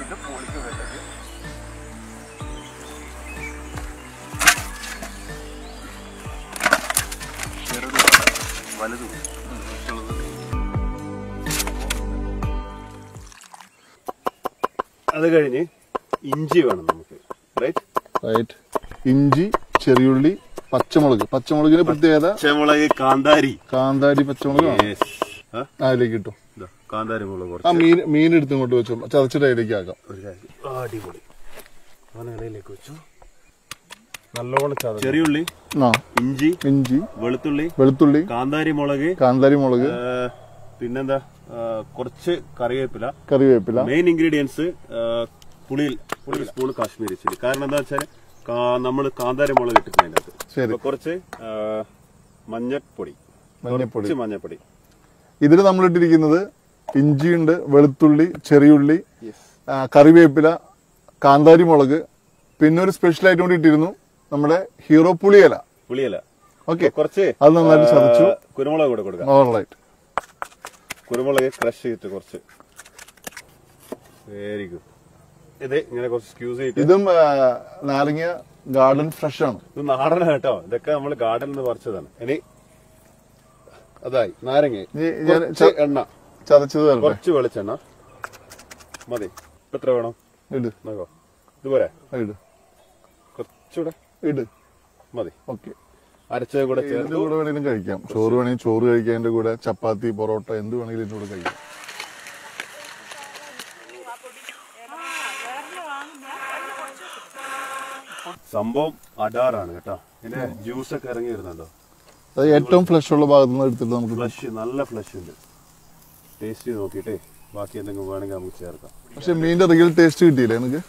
ഇത് പൊളിക്കും വേണ്ടത് ചെറുത് വലുത് അത് കഴിഞ്ഞ് ഇഞ്ചി വേണം നമുക്ക്. റൈറ്റ് റൈറ്റ് ഇഞ്ചി ചെറിയുള്ളി പച്ചമുളക്. പച്ചമുളകിന് പ്രത്യേകത പച്ചമുളക് കാന്താരി. കാന്താരി പച്ചമുളക് അതിലേക്ക് ഇട്ടു. ഇതാ, കാന്താരി മുളക് ആ കുറച്ച് മീൻ മീൻ എടുത്ത് ഇങ്ങോട്ട് വെച്ചു. ചതച്ചിട്ട് അതിലേക്ക് ആക്കാം. അടിപൊളി. അവൻ ഇടയിലേക്ക് വെച്ചു. നല്ലോണം ചെറിയുള്ളി ആ. ഇഞ്ചി ഇഞ്ചി വെളുത്തുള്ളി വെളുത്തുള്ളി കാന്താരി മുളക് കാന്താരി മുളക് പിന്നെന്താ കുറച്ച് കറിവേപ്പില. കറിവേപ്പില. മെയിൻ ഇൻഗ്രീഡിയൻസ് പുളിയിൽ പുളി സ്പൂൺ കാശ്മീരി ചില്ലി കാരണം എന്താ വെച്ചാൽ നമ്മൾ കാന്താരി മുളക് ഇട്ടിട്ടുണ്ട് അതിനകത്ത്. കുറച്ച് മഞ്ഞപ്പൊടി. മഞ്ഞപ്പൊടി. മഞ്ഞപ്പൊടി. ഇതിൽ നമ്മൾ ഇട്ടിരിക്കുന്നത് ഇഞ്ചിയുണ്ട് വെളുത്തുള്ളി ചെറിയുള്ളി കറിവേപ്പില കാന്താരി മുളക് പിന്നെ ഒരു സ്പെഷ്യൽ ആയിട്ട് കൂടി ഇട്ടിരുന്നു നമ്മുടെ ഹീറോ പുളിയല. പുളിയല. ഓക്കെ കുറച്ച് അത് നന്നായിട്ട് ചതച്ചു. കുരുമുളക് കൂടെ കൊടുക്കാം. ഓൾറൈറ്റ് കുരുമുളക് ക്രഷ് ചെയ്തിട്ട് കുറച്ച്. വെരി ഗുഡ് ഇത് ഇങ്ങനെ കുറച്ച് സ്ക്യൂസ് ചെയ്തിട്ട്. ഇതും നാരങ്ങ ഗാർഡൻ ഫ്രഷ് ആണ്. ഇത് നാടന കേട്ടോ. ഇതൊക്കെ നമ്മൾ ഗാർഡനിൽ നിന്ന് പറിച്ചതാണ്. ഇനി അതായി നാരങ്ങ. എണ്ണ. ചതച്ചത് കുറച്ച് വെളിച്ചെണ്ണ. മതി. എത്ര വേണം? ഇട്. നോക്കോ ഇതുപോലെ. ഇട്. കുറച്ചുകൂടെ. ഇട്. മതി. ഓക്കെ. അരച്ചത് കൂടെ ഇതിന്റെ ചേർത്ത്. കൂടെ വേണമെങ്കിലും കഴിക്കാം. ചോറ് വേണമെങ്കിൽ ചോറ് കഴിക്കാൻ കൂടെ. ചപ്പാത്തി പൊറോട്ട എന്ത് വേണമെങ്കിലും ഇതിന്റെ കൂടെ കഴിക്കാം. സംഭവം അടാറാണ് കേട്ടോ. ഇതിന്റെ ജ്യൂസ് ഒക്കെ ഇറങ്ങി വരുന്നുണ്ടോ? അത് ഏറ്റവും ഫ്ലഷ് ഉള്ള ഭാഗത്ത് നിന്ന് എടുത്തിട്ട് നമുക്ക് ഫ്ലഷ് നല്ല ഫ്ലഷ് ഉണ്ട്. ടേസ്റ്റ് നോക്കിയിട്ടേ ബാക്കി എന്തെങ്കിലും വേണമെങ്കിൽ നമുക്ക് ചേർക്കാം. പക്ഷെ മീനിന്റെ റിയൽ ടേസ്റ്റ് കിട്ടിയില്ലേ എനിക്ക്